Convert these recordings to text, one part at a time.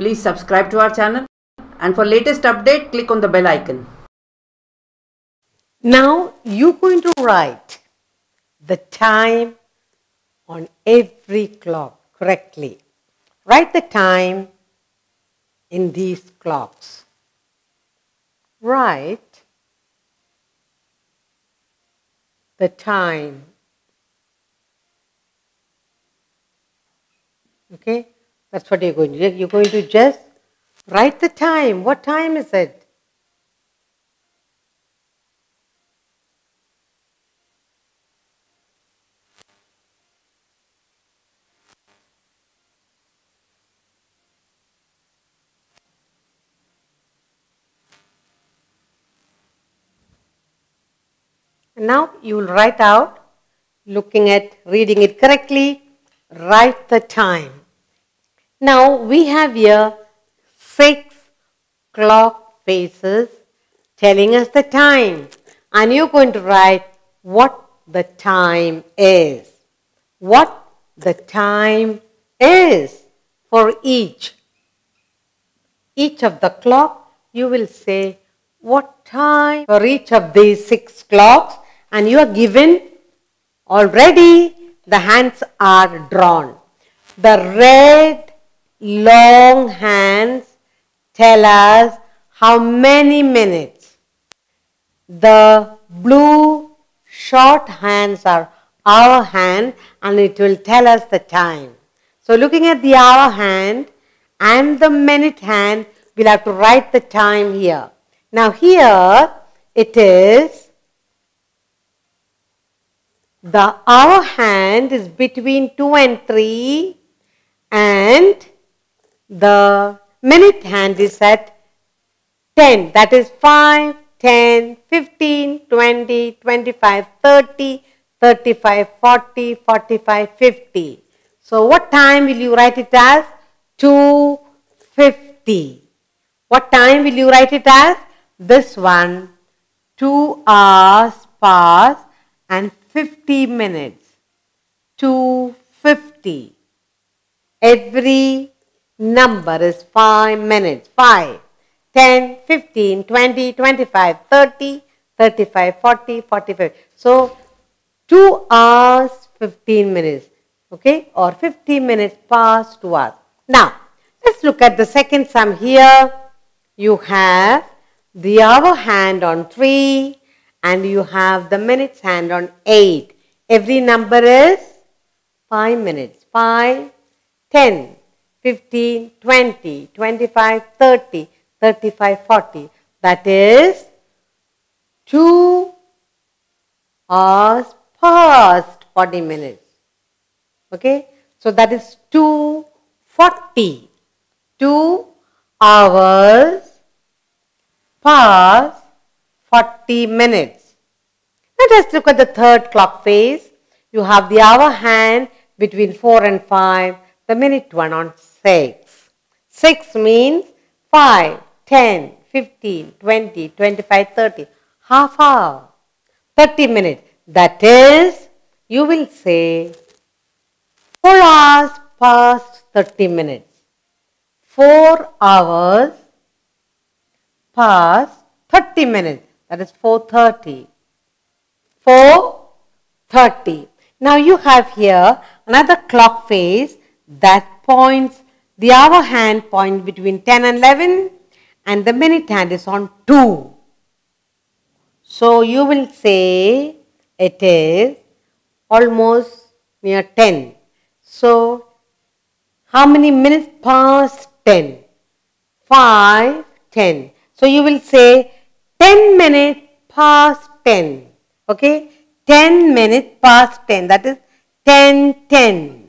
Please subscribe to our channel and for latest update click on the bell icon. Now you're going to write the time on every clock correctly. Write the time in these clocks. Write the time. Okay, that's what you're going to do. You're going to just write the time. What time is it? Now you will write out, looking at reading it correctly, write the time. Now we have here six clock faces telling us the time. And you're going to write what the time is. What the time is for each. Each of the clock, you will say what time for each of these six clocks and you are given already the hands are drawn. The red long hands tell us how many minutes. The blue short hands are hour hand and it will tell us the time. So looking at the hour hand and the minute hand, we'll have to write the time here. Now here it is the hour hand is between 2 and 3 and the minute hand is at 10 that is 5, 10, 15, 20, 25, 30, 35, 40, 45, 50. So what time will you write it as? 250. What time will you write it as? This one, 2 hours past and 50 minutes. 250. Every number is 5 minutes. 5, 10, 15, 20, 25, 30, 35, 40, 45. So, 2 hours 15 minutes. Okay, or 50 minutes past 2 hours. Now, let's look at the second sum here. You have the hour hand on 3 and you have the minutes hand on 8. Every number is 5 minutes. 5, 10, 15, 20, 25, 30, 35, 40. That is 2 hours past 40 minutes. Okay. So that is 240. 2 hours past 40 minutes. Let us look at the third clock phase. You have the hour hand between 4 and 5, the minute one on 6. 6 means 5, 10, 15, 20, 25, 30, half hour, 30 minutes. That is, you will say 4 hours past 30 minutes. 4 hours past 30 minutes. That is 4.30. 4.30. Now you have here another clock face that points, the hour hand points between 10 and 11 and the minute hand is on 2. So you will say it is almost near 10. So how many minutes past 10? 5, 10. So you will say 10 minutes past 10. Okay? 10 minutes past 10. That is 10, 10.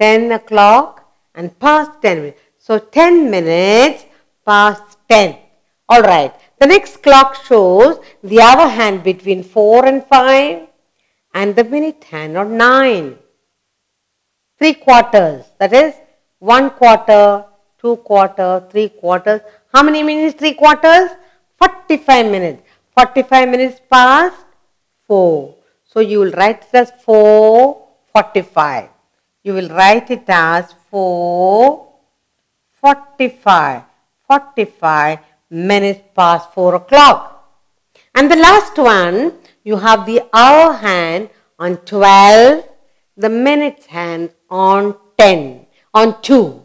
10 o'clock and past 10 minutes. So 10 minutes past 10. Alright. The next clock shows the hour hand between 4 and 5 and the minute hand on 9. 3 quarters. That is 1 quarter, 2 quarter, 3 quarters. How many minutes 3 quarters? 45 minutes. 45 minutes past 4. So you will write it as 445. You will write it as 4 45, 45 minutes past 4 o'clock. And the last one, you have the hour hand on 12, the minutes hand on 10, on 2.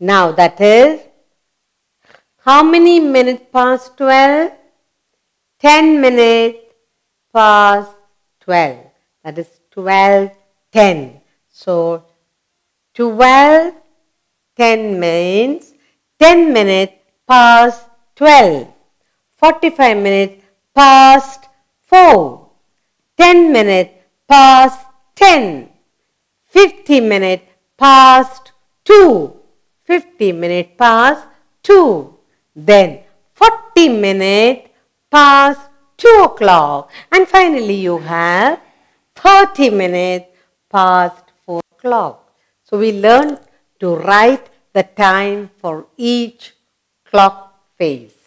Now that is, how many minutes past 12? 10 minutes past 12. That is 12, 10. So 12, 10 means 10 minutes past 12. 45 minutes past 4. 10 minutes past 10. 50 minutes past 2. 50 minutes past 2. Then 40 minutes past 2 o'clock. And finally you have 30 minutes past 4 o'clock. So we learn to write the time for each clock phase.